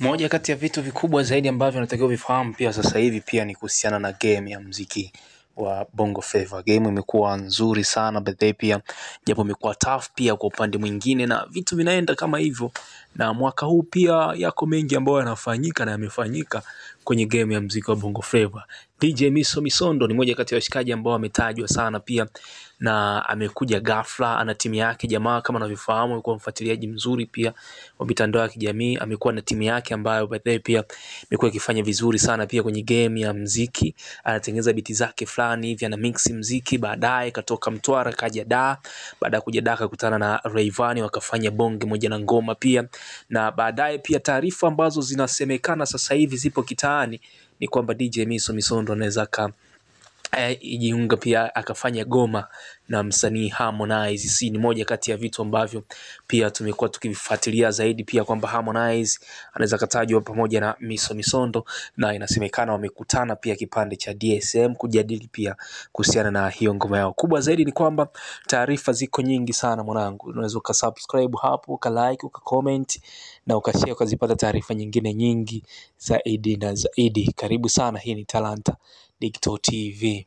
Moja kati ya vitu vikubwa zaidi ambavyo natakiwa vifahamu pia sasa hivi pia ni kuhusiana na game ya mziki wa Bongo Flava. Game imekuwa nzuri sana by the way, pia japo imekuwa tough pia kwa upande mwingine na vitu vinaenda kama hivyo, na mwaka huu pia yako mengi ambayo yanafanyika na yamefanyika kwenye game ya mziki wa Bongo Flava. DJ Miso Misondo ni moja kati ya washikaji ambao wametajwa sana pia na amekuja ghafla, ana timu yake jamaa, kama unavyofahamu, alikuwa mfuatiliaji mzuri pia wa mitandao ya kijamii. Amekuwa na timu yake ambayo by the way pia imekuwa ikifanya vizuri sana pia kwenye game ya mziki, anatengeneza biti zake fulani hivi, ana mix mziki. Baadaye katoka Mtwara kaja Dar, baada ya kuja Dar akakutana na Rayvanny wakafanya bonge moja na ngoma pia, na baadaye pia taarifa ambazo zinasemekana sasa hivi zipo kitaani ni kwamba DJ Miso Misondo anaweza ijiunga pia akafanya goma na msanii Harmonize. Si ni moja kati ya vitu ambavyo pia tumekuwa tukivifuatilia zaidi pia kwamba Harmonize anaweza katajwa pamoja na Miso Misondo, na inasemekana wamekutana pia kipande cha DSM kujadili pia kuhusiana na hiyo ngoma yao. Kubwa zaidi ni kwamba taarifa ziko nyingi sana mwanangu, unaweza ukasubscribe hapo ukalike ukacomment na ukashare ukazipata taarifa nyingine nyingi zaidi na zaidi. Karibu sana, hii ni Talanta Digital TV.